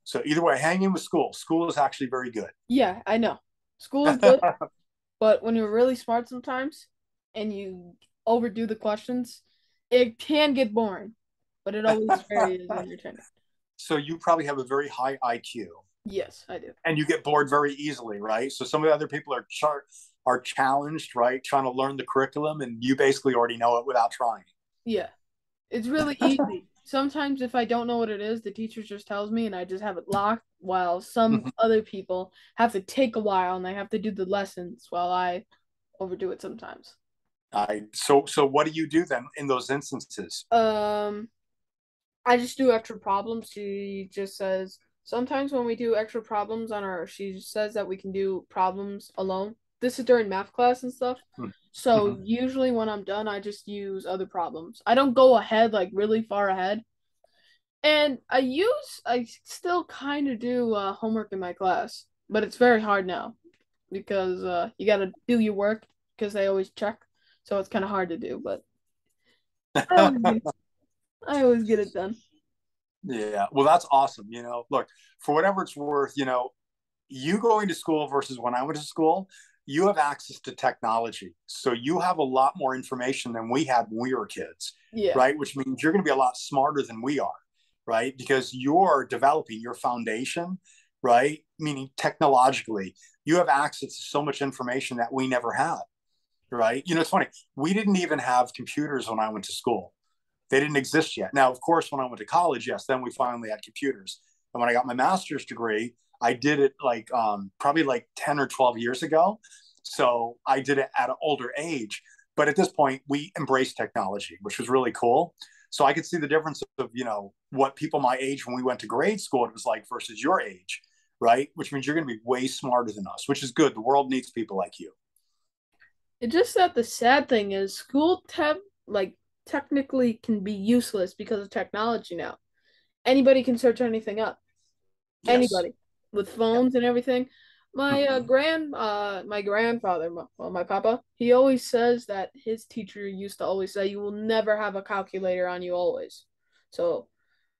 S2: so either way hang in with school. School is actually very good.
S1: Yeah i know. School is good but when you're really smart sometimes and you overdo the questions it can get boring but it always very entertaining
S2: so you probably have a very high iq
S1: yes i do
S2: and you get bored very easily right so some of the other people are chart are challenged, right? Trying to learn the curriculum, and you basically already know it without trying.
S1: Yeah, it's really easy. Sometimes if I don't know what it is, the teacher just tells me, and I just have it locked. While some mm-hmm. other people have to take a while, and they have to do the lessons while I overdo it sometimes.
S2: I so so what do you do then in those instances?
S1: Um, I just do extra problems. She just says sometimes when we do extra problems on our, she says that we can do problems alone. This is during math class and stuff. Hmm. So mm-hmm. usually when I'm done, I just use other problems. I don't go ahead like really far ahead. And I use, I still kind of do uh, homework in my class, but it's very hard now because uh, you got to do your work because they always check. So it's kind of hard to do, but I always get it done.
S2: Yeah, well, that's awesome. You know, look for whatever it's worth. You know, you going to school versus when I went to school, you have access to technology, so you have a lot more information than we had when we were kids. Yeah. Right, which means you're going to be a lot smarter than we are, right? Because you're developing your foundation, right? Meaning technologically, you have access to so much information that we never had, right? You know, it's funny. We didn't even have computers when I went to school they didn't exist yet. Now, of course, when I went to college, yes, then we finally had computers. And when I got my master's degree, I did it like um, probably like 10 or 12 years ago. So I did it at an older age. But at this point, we embraced technology, which was really cool. So I could see the difference of, you know, what people my age when we went to grade school it was like versus your age, right? Which means you're going to be way smarter than us, which is good. The world needs people like you.
S1: It's just that the sad thing is school te- like technically can be useless because of technology now. Anybody can search anything up. Yes. Anybody with phones and everything. My uh, mm-hmm. grand uh my grandfather, well, my papa, he always says that his teacher used to always say you will never have a calculator on you always. So,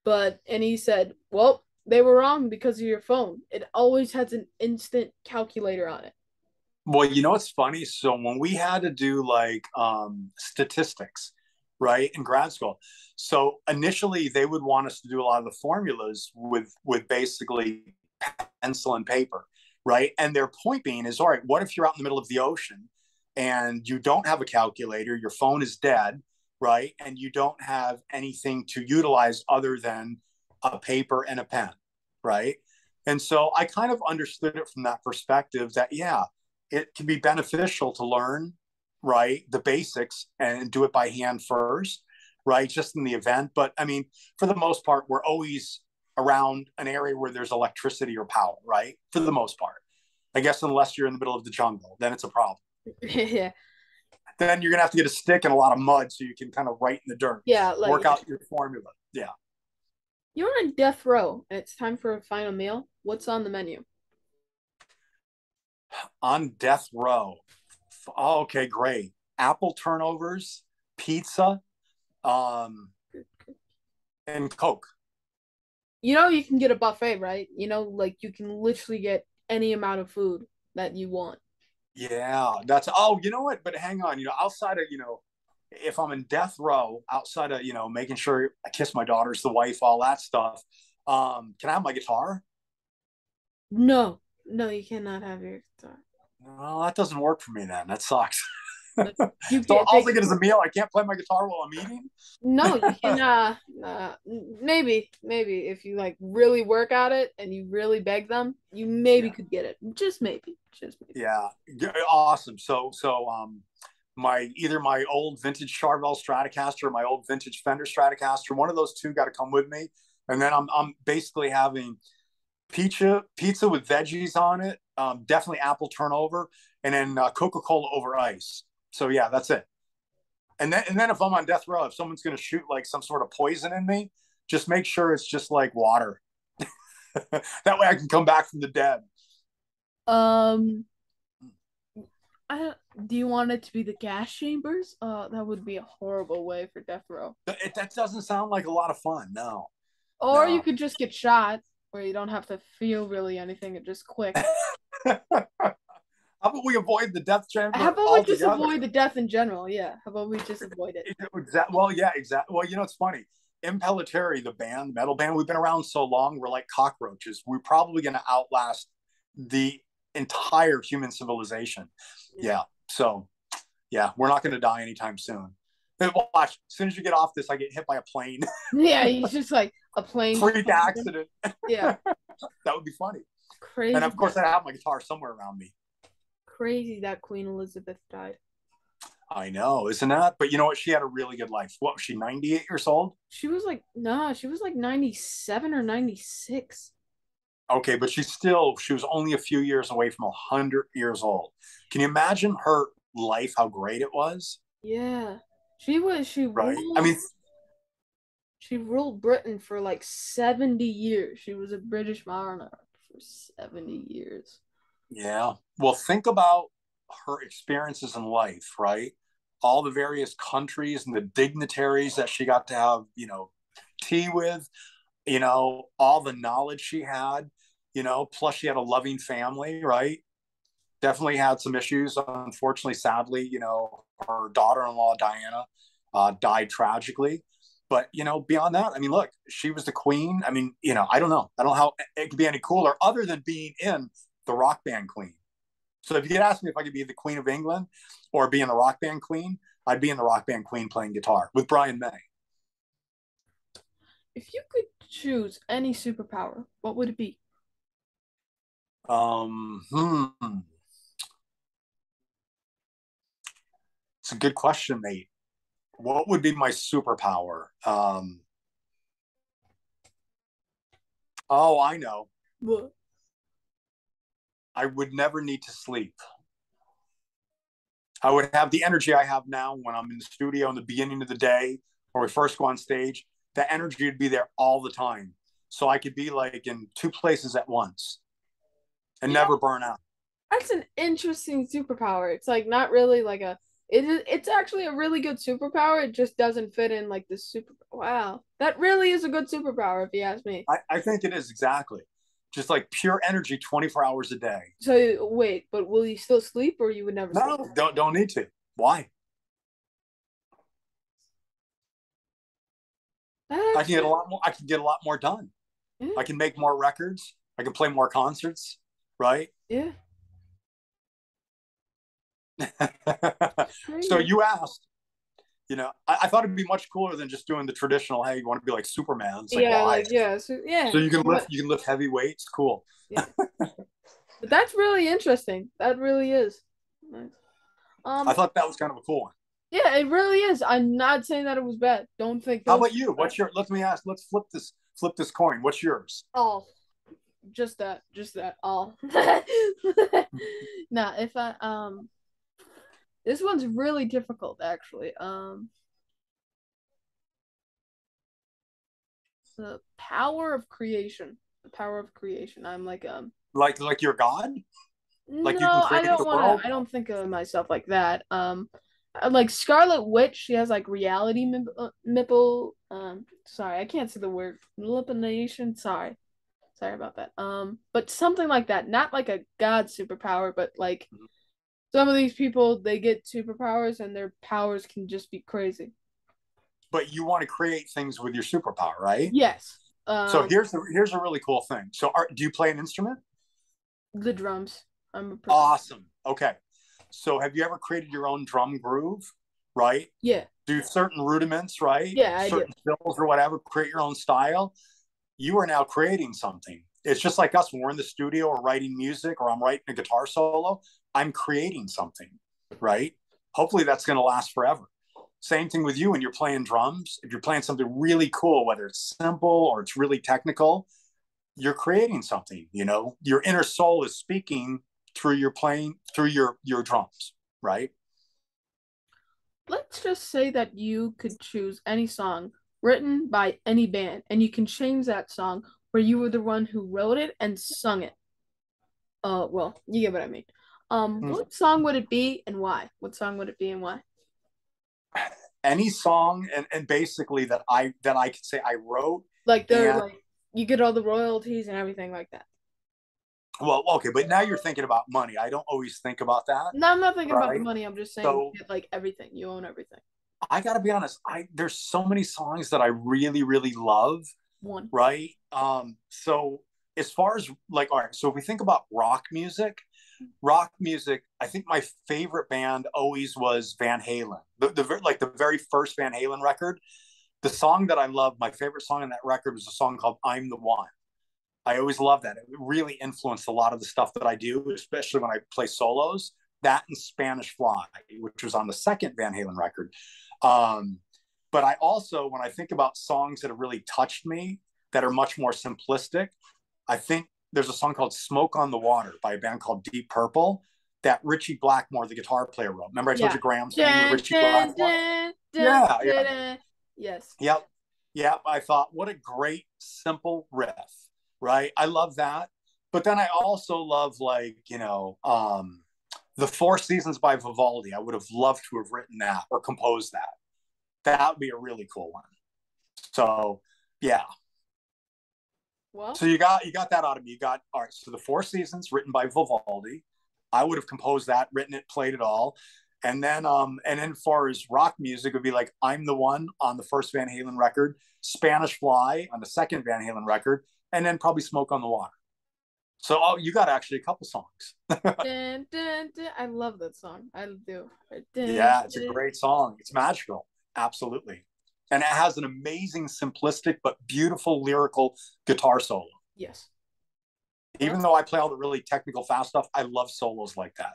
S1: but and he said, well, they were wrong because of your phone. It always has an instant calculator on it.
S2: Well, you know what's funny? So when we had to do like um statistics, right in grad school. So initially they would want us to do a lot of the formulas with with basically pencil and paper right? And their point being is all right what if you're out in the middle of the ocean and you don't have a calculator your phone is dead right? And you don't have anything to utilize other than a paper and a pen right? And so i kind of understood it from that perspective that yeah it can be beneficial to learn right? The basics and do it by hand first, right? Just in the event. But I mean, for the most part, we're always around an area where there's electricity or power, right? For the most part. I guess unless you're in the middle of the jungle, then it's a problem.
S1: yeah.
S2: Then you're gonna have to get a stick and a lot of mud so you can kind of write in the dirt.
S1: Yeah,
S2: like, work out your formula. Yeah.
S1: You're on death row. And it's time for a final meal. What's on the menu?
S2: On death row. Oh, okay, great. Apple turnovers, pizza, um, and Coke.
S1: You know, you can get a buffet, right? You know, like you can literally get any amount of food that you want.
S2: Yeah, that's oh, you know what? But hang on, you know, outside of you know, if I'm in death row, outside of you know, making sure I kiss my daughters, the wife, all that stuff. Um, can I have my guitar?
S1: No, no, you cannot have your guitar.
S2: Well, that doesn't work for me then. That sucks. You so all I get is a meal. I can't play my guitar while I'm eating.
S1: No, you can. Uh, uh, maybe, maybe if you like really work at it and you really beg them, you maybe yeah. could get it. Just maybe. Just maybe.
S2: Yeah, awesome. So, so um, my either my old vintage Charvel Stratocaster or my old vintage Fender Stratocaster, one of those two got to come with me, and then I'm I'm basically having pizza pizza with veggies on it um, definitely apple turnover, and then uh, Coca Cola over ice. So yeah, that's it. And then and then if I'm on death row, if someone's going to shoot like some sort of poison in me, just make sure it's just like water. that way I can come back from the dead.
S1: Um, I do you want it to be the gas chambers? Uh, that would be a horrible way for death row.
S2: It, that doesn't sound like a lot of fun. No.
S1: Or no. you could just get shot where you don't have to feel really anything. It just quick.
S2: How about we avoid the death chamber?
S1: How about we just avoid the death in general? Yeah. How about we just avoid it?
S2: Exactly. Well, yeah, exactly. Well, you know, it's funny. Impellitteri, the band, the metal band, we've been around so long, we're like cockroaches. We're probably going to outlast the entire human civilization. Yeah. yeah. So, yeah, we're not going to die anytime soon. Watch, as soon as you get off this, I get hit by a plane.
S1: yeah, he's just like a plane.
S2: Freak accident.
S1: Yeah.
S2: that would be funny.
S1: Crazy.
S2: And of course, I have my guitar somewhere around me.
S1: Crazy that Queen Elizabeth died.
S2: I know, isn't that? But you know what? She had a really good life. What was she, 98 years old?
S1: She was like, nah, she was like 97 or 96.
S2: Okay, but she's still, she was only a few years away from 100 years old. Can you imagine her life, how great it was?
S1: Yeah. She was, she
S2: right. Ruled, I mean,
S1: she ruled Britain for like 70 years. She was a British monarch for 70 years.
S2: Yeah. Well, think about her experiences in life, right? All the various countries and the dignitaries that she got to have, you know, tea with, you know, all the knowledge she had, you know, plus she had a loving family, right? Definitely had some issues. Unfortunately, sadly, you know, her daughter in law, Diana, uh, died tragically. But, you know, beyond that, I mean, look, she was the queen. I mean, you know, I don't know. I don't know how it could be any cooler other than being in the rock band queen. So if you could ask me if I could be the Queen of England or be in the rock band Queen, I'd be in the rock band Queen playing guitar with Brian May.
S1: If you could choose any superpower, what would it be?
S2: Um, hmm. It's a good question, mate. What would be my superpower? Um, oh, I know.
S1: What?
S2: I would never need to sleep. I would have the energy I have now when I'm in the studio in the beginning of the day or we first go on stage. The energy would be there all the time. So I could be like in two places at once and yeah. never burn out.
S1: That's an interesting superpower. It's like not really like a it is it's actually a really good superpower. It just doesn't fit in like the super wow. That really is a good superpower if you ask me.
S2: I, I think it is exactly just like pure energy 24 hours a day.
S1: So wait, but will you still sleep or you would never
S2: No,
S1: sleep?
S2: don't don't need to. Why? I can get a lot more I can get a lot more done. Yeah. I can make more records. I can play more concerts, right?
S1: Yeah.
S2: so you asked you know, I, I, thought it'd be much cooler than just doing the traditional. Hey, you want to be like Superman? Like,
S1: yeah, like, yeah, so, yeah.
S2: So you can lift, you can lift heavy weights. Cool.
S1: Yeah. but that's really interesting. That really is. Nice.
S2: Um, I thought that was kind of a cool one.
S1: Yeah, it really is. I'm not saying that it was bad. Don't think.
S2: How about you? What's your? Let me ask. Let's flip this. Flip this coin. What's yours?
S1: All. Just that. Just that. All. nah, if I um this one's really difficult, actually. Um, the power of creation. The power of creation. I'm like um.
S2: Like like your god.
S1: Like no, I don't want to. I don't think of myself like that. Um, like Scarlet Witch, she has like reality nipple. Uh, um, sorry, I can't say the word manipulation. Sorry, sorry about that. Um, but something like that. Not like a god superpower, but like. Mm-hmm some of these people they get superpowers and their powers can just be crazy.
S2: But you want to create things with your superpower, right?
S1: Yes.
S2: Um, so here's the here's a really cool thing. So are, do you play an instrument?
S1: The drums. I'm
S2: a awesome. Okay. So have you ever created your own drum groove? Right.
S1: Yeah.
S2: Do certain rudiments, right?
S1: Yeah,
S2: certain fills or whatever. Create your own style. You are now creating something. It's just like us when we're in the studio or writing music or I'm writing a guitar solo. I'm creating something, right? Hopefully that's going to last forever. Same thing with you when you're playing drums. If you're playing something really cool, whether it's simple or it's really technical, you're creating something, you know, your inner soul is speaking through your playing through your your drums, right?
S1: Let's just say that you could choose any song written by any band and you can change that song where you were the one who wrote it and sung it. Uh well, you get what I mean. Um, mm. what song would it be and why? What song would it be and why?
S2: Any song and, and basically that I that I could say I wrote.
S1: Like they're and... like you get all the royalties and everything like that.
S2: Well, okay, but now you're thinking about money. I don't always think about that.
S1: No, I'm not thinking right? about the money. I'm just saying so, like everything. You own everything.
S2: I gotta be honest. I there's so many songs that I really, really love.
S1: One.
S2: Right. Um, so as far as like all right, so if we think about rock music, rock music, I think my favorite band always was Van Halen. The, the like the very first Van Halen record. The song that I love, my favorite song on that record was a song called "I'm the One." I always love that. It really influenced a lot of the stuff that I do, especially when I play solos. That and Spanish Fly, which was on the second Van Halen record. Um, but I also, when I think about songs that have really touched me, that are much more simplistic, I think there's a song called "Smoke on the Water" by a band called Deep Purple that Ritchie Blackmore, the guitar player, wrote. Remember I told yeah. you Graham's name, Ritchie Blackmore. yeah, yeah.
S1: Yes.
S2: Yep. Yep. I thought, what a great simple riff, right? I love that. But then I also love like you know um, the Four Seasons by Vivaldi. I would have loved to have written that or composed that. That would be a really cool one. So yeah, well, so you got you got that out of me. You got all right. So the Four Seasons, written by Vivaldi. I would have composed that, written it, played it all, and then um and then far as rock music would be like I'm the One on the first Van Halen record, Spanish Fly on the second Van Halen record, and then probably Smoke on the Water. So oh, you got actually a couple songs.
S1: dun, dun, dun. I love that song. I do.
S2: yeah, it's a great song. It's magical. Absolutely and it has an amazing simplistic but beautiful lyrical guitar solo.
S1: Yes.
S2: Even though i play all the really technical fast stuff i love solos like that.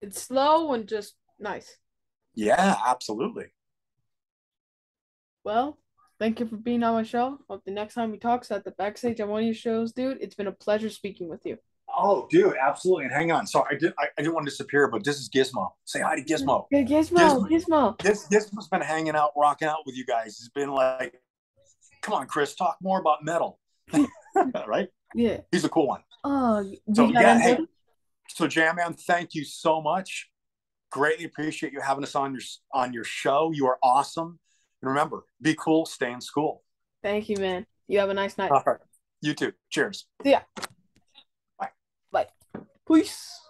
S1: It's slow and just nice.
S2: Yeah absolutely.
S1: Well thank you for being on my show. Hope the next time we talk is at the backstage on one of your shows dude. It's been a pleasure speaking with you
S2: Oh, dude, absolutely. And hang on. Sorry, I did I, I didn't want to disappear, but this is Gizmo. Say hi to Gizmo.
S1: Hey, Gizmo, Gizmo.
S2: Gizmo. Gizmo's been hanging out, rocking out with you guys. He's been like, come on, Chris, talk more about metal. right?
S1: Yeah.
S2: He's a cool one.
S1: Oh,
S2: so yeah, hey, so Jam Man, thank you so much. Greatly appreciate you having us on your on your show. You are awesome. And remember, be cool, stay in school.
S1: Thank you, man. You have a nice night.
S2: All right. You too. Cheers.
S1: Yeah. Peace.